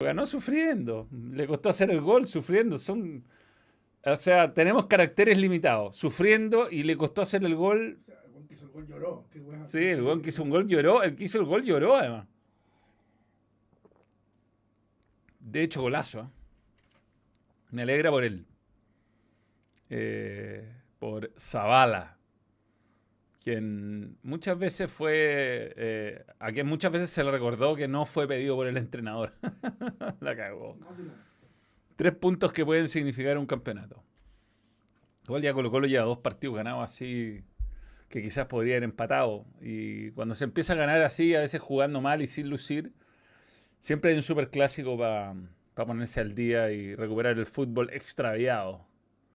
Ganó sufriendo. Le costó hacer el gol sufriendo. Son. O sea, tenemos caracteres limitados. Sufriendo y le costó hacer el gol. O sea, el que hizo el gol lloró. Qué. Sí, el gol que hizo un gol lloró. El que hizo el gol lloró, además. De hecho, golazo. ¿eh? Me alegra por él. Eh, por Zavala. Muchas veces fue. eh, a quien muchas veces se le recordó que no fue pedido por el entrenador. La cagó. Tres puntos que pueden significar un campeonato. Igual ya Colo Colo lleva dos partidos ganados así que quizás podría haber empatado. Y cuando se empieza a ganar así, a veces jugando mal y sin lucir, siempre hay un super clásico para ponerse al día y recuperar el fútbol extraviado.